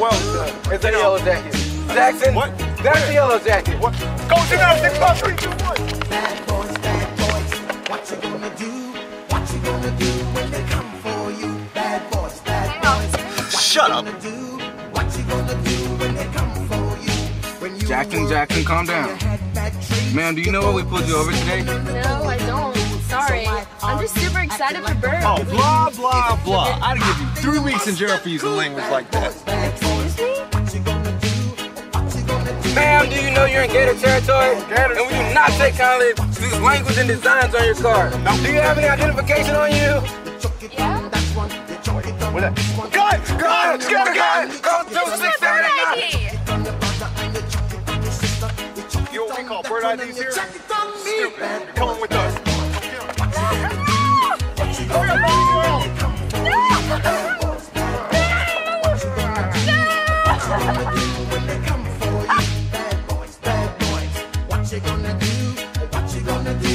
Well, uh, it's a yellow jacket. Jackson, What? that's the yellow jacket. What? Go to now, six, five, three, two, one. Bad boys, bad boys, what you gonna do? What you gonna do when they come for you? Bad boys, bad boys, Shut up. do? What you gonna do Jackson, Jackson, calm down. Ma'am, do you know what we pulled you over today? No, I don't. Sorry. I'm just super excited for Byrd. Oh, blah, blah, blah. I'd give you three weeks in jail for using language like that. Excuse me? what you gonna do? What you gonna do? Ma'am, do you know you're in Gator territory? And we do not take kindly to these language and designs on your car. Do you have any identification on you? Yeah? That's one, you call Byrd IDs here? chuck it on me. Stupid. Come on with us. When they come for you, bad boys. What you gonna do? What you gonna do when they come